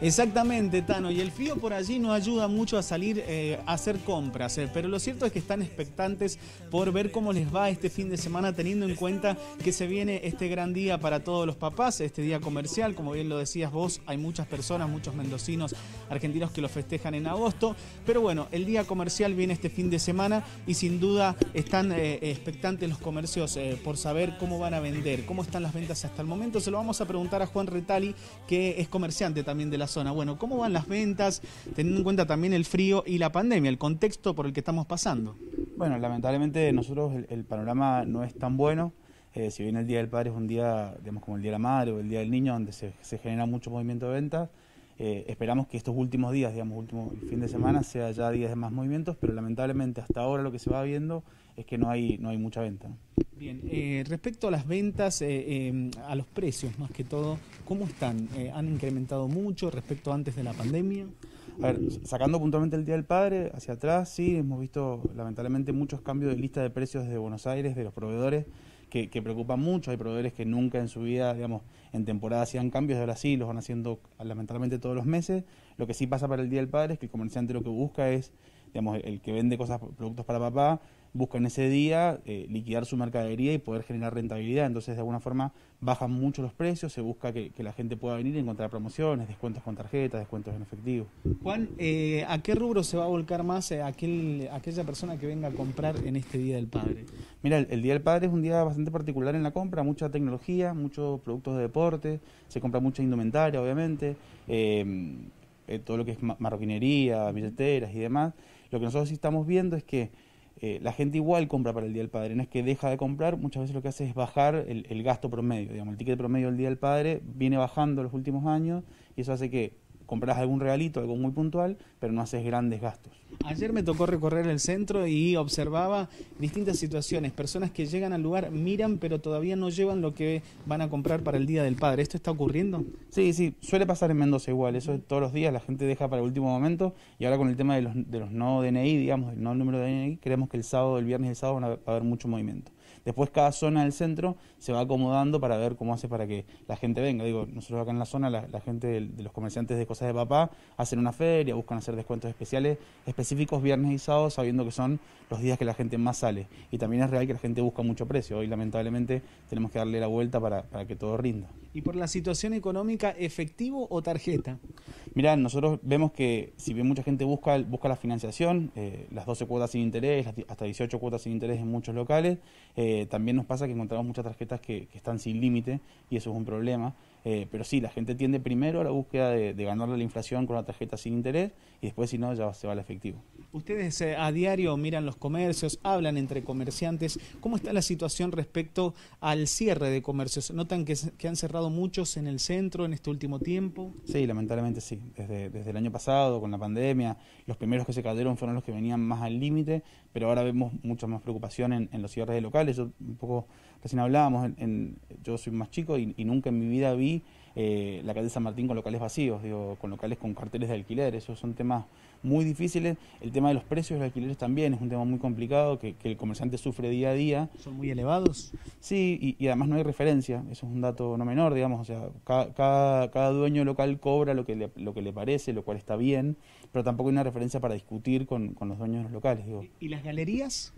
Exactamente, Tano. Y el frío por allí no ayuda mucho a salir eh, a hacer compras. eh, pero lo cierto es que están expectantes por ver cómo les va este fin de semana, teniendo en cuenta que se viene este gran día para todos los papás, este día comercial. Como bien lo decías vos, hay muchas personas, muchos mendocinos, argentinos que lo festejan en agosto. Pero bueno, el día comercial viene este fin de semana y sin duda están eh, expectantes los comercios por saber cómo van a vender, cómo están las ventas hasta el momento. Se lo vamos a preguntar a Juan Retali, que es comerciante también de la Bueno, ¿cómo van las ventas, teniendo en cuenta también el frío y la pandemia, el contexto por el que estamos pasando? Bueno, lamentablemente nosotros el, panorama no es tan bueno. Eh, si bien el Día del Padre es un día, digamos, como el Día de la Madre o el Día del Niño, donde se genera mucho movimiento de ventas, eh, esperamos que estos últimos días, digamos, último el fin de semana, sea ya días de más movimientos, pero lamentablemente hasta ahora lo que se va viendo es que no hay, no hay mucha venta. ¿no? Bien, eh, respecto a las ventas, eh, eh, a los precios más que todo, ¿cómo están? ¿Han incrementado mucho respecto a antes de la pandemia? A ver, sacando puntualmente el Día del Padre, hacia atrás sí, hemos visto lamentablemente muchos cambios de lista de precios desde Buenos Aires, de los proveedores, que, que preocupan mucho. Hay proveedores que nunca en su vida, digamos, en temporada hacían cambios, ahora sí, los van haciendo lamentablemente todos los meses. Lo que sí pasa para el Día del Padre es que el comerciante lo que busca es, digamos, el que vende cosas, productos para papá, busca en ese día eh, liquidar su mercadería y poder generar rentabilidad. Entonces, de alguna forma, bajan mucho los precios, se busca que, que la gente pueda venir y encontrar promociones, descuentos con tarjetas, descuentos en efectivo. Juan, eh, ¿a qué rubro se va a volcar más eh, aquel, aquella persona que venga a comprar en este Día del Padre? Mira, el, el Día del Padre es un día bastante particular en la compra, mucha tecnología, muchos productos de deporte, se compra mucha indumentaria, obviamente, eh, eh, todo lo que es ma- marroquinería, billeteras y demás. Lo que nosotros sí estamos viendo es que eh, la gente igual compra para el Día del Padre, no es que deja de comprar, muchas veces lo que hace es bajar el, el gasto promedio, digamos, el ticket promedio del Día del Padre viene bajando los últimos años y eso hace que compras algún regalito, algo muy puntual, pero no haces grandes gastos. Ayer me tocó recorrer el centro y observaba distintas situaciones. Personas que llegan al lugar, miran, pero todavía no llevan lo que van a comprar para el Día del Padre. ¿Esto está ocurriendo? Sí, sí, suele pasar en Mendoza igual, eso es todos los días, la gente deja para el último momento y ahora con el tema de los, no DNI, digamos, el no número de DNI, creemos que el sábado, el viernes y el sábado van a, va a haber mucho movimiento. Después cada zona del centro se va acomodando para ver cómo hace para que la gente venga. Digo, nosotros acá en la zona, la, la gente de los comerciantes de cosas de papá hacen una feria, buscan hacer descuentos especiales específicos viernes y sábados, sabiendo que son los días que la gente más sale. Y también es real que la gente busca mucho precio. Hoy lamentablemente tenemos que darle la vuelta para, para que todo rinda. Y por la situación económica, ¿efectivo o tarjeta? Mirá, nosotros vemos que si bien mucha gente busca, busca la financiación, eh, las 12 cuotas sin interés, hasta 18 cuotas sin interés en muchos locales, eh, también nos pasa que encontramos muchas tarjetas que, que están sin límite y eso es un problema. Eh, pero sí, la gente tiende primero a la búsqueda de, de ganarle la inflación con la tarjeta sin interés y después si no ya se va al efectivo. Ustedes eh, a diario miran los comercios, hablan entre comerciantes. ¿Cómo está la situación respecto al cierre de comercios? ¿Notan que, han cerrado muchos en el centro en este último tiempo? Sí, lamentablemente sí. Desde, desde el año pasado, con la pandemia, los primeros que se cayeron fueron los que venían más al límite, pero ahora vemos mucha más preocupación en, en los cierres de locales. Yo un poco, recién hablábamos, en, en- yo soy más chico y, y nunca en mi vida vi eh, la calle San Martín con locales vacíos, digo, con locales con carteles de alquiler. Esos son temas muy difíciles. El tema de los precios de los alquileres también es un tema muy complicado que, que el comerciante sufre día a día. ¿Son muy elevados? Sí, y, y además no hay referencia, eso es un dato no menor, digamos, o sea, ca- cada, cada dueño local cobra lo que, le, lo que le parece, lo cual está bien, pero tampoco hay una referencia para discutir con, con los dueños de los locales. Digo. ¿Y- ¿Y las galerías?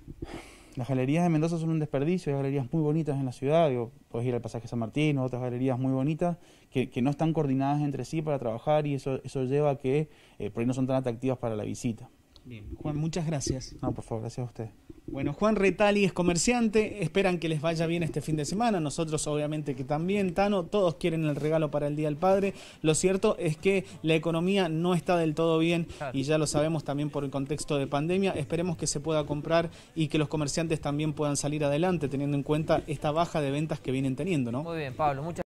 Las galerías de Mendoza son un desperdicio, hay galerías muy bonitas en la ciudad, digo, puedes ir al pasaje San Martín o otras galerías muy bonitas que, que no están coordinadas entre sí para trabajar y eso, eso lleva a que eh, por ahí no son tan atractivas para la visita. Bien. Juan, muchas gracias. No, por favor, gracias a usted. Bueno, Juan Retali es comerciante, esperan que les vaya bien este fin de semana, nosotros obviamente que también, Tano, todos quieren el regalo para el Día del Padre, lo cierto es que la economía no está del todo bien y ya lo sabemos también por el contexto de pandemia, esperemos que se pueda comprar y que los comerciantes también puedan salir adelante teniendo en cuenta esta baja de ventas que vienen teniendo, ¿no? Muy bien, Pablo, muchas